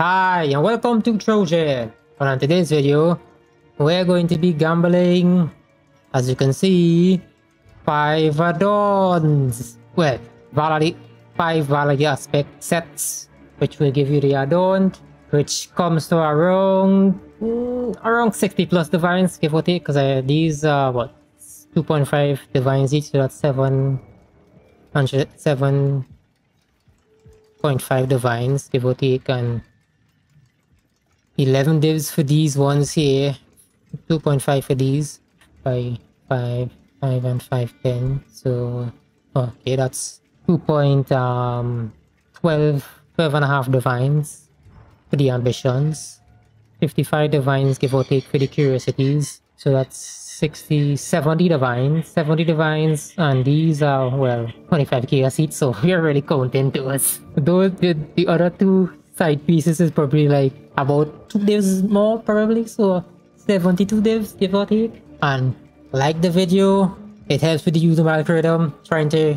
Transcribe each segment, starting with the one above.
Hi and welcome to Trogent. on today's video, we're going to be gambling, as you can see, 5 Adorneds. Well, valid, 5 valid aspect sets, which will give you the Adorned, which comes to around, mm, around 60 plus divines, give or take, because uh, these are what, 2.5 divines each, so that's 700, 7.5 divines, give or take, and 11 divs for these ones here. 2.5 for these. 5 5 5 and 5 10 so okay that's 2.12 um, 12 and a half divines for the ambitions. 55 divines give or take for the curiosities. So that's 60 70 divines. 70 divines and these are well 25k seats so we're really counting to us. Those the, the other two side pieces is probably like about two divs more probably. So 72 divs give or take. And like the video it helps with the YouTube algorithm. Trying to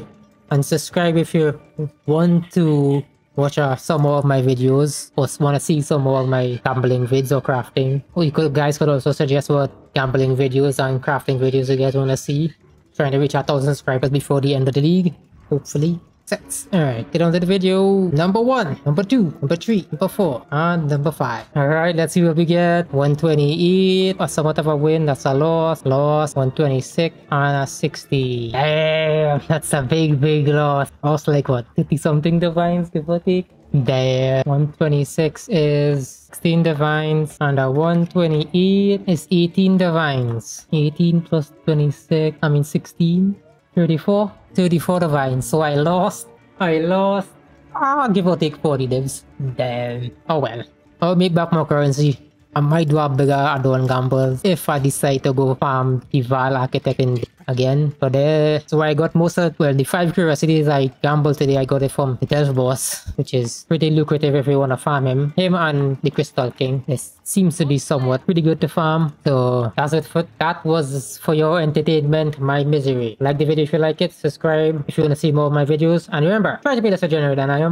unsubscribe if you want to watch uh, some more of my videos or want to see some more of my gambling vids or crafting. Or you could guys could also suggest what gambling videos and crafting videos you guys want to see. Trying to reach a thousand subscribers before the end of the league hopefully sets. Alright, get on to the video. Number one, number two, number three, number four, and number five. Alright, let's see what we get. 128, a somewhat of a win, that's a loss. Loss, 126, and a 60. Damn, that's a big, big loss. Lost like what, 50 something divines, give or take? There, 126 is 16 divines and a 128 is 18 divines. 18 plus 26, I mean 16, 34. 34 divines. So I lost. I lost. Ah, give or take 40 divs. Damn. Oh well. I'll make back more currency. I might do a bigger Adorned gamble if I decide to go farm the Vaal Architect in again. So there, so I got most of, well, the five curiosities I gambled today, I got it from the Delve Boss, which is pretty lucrative if you want to farm him. Him and the Crystal King. This seems to be somewhat pretty good to farm. So that's it for, that was for your entertainment, my misery. Like the video if you like it, subscribe if you want to see more of my videos, and remember, try to be less degenerate than I am.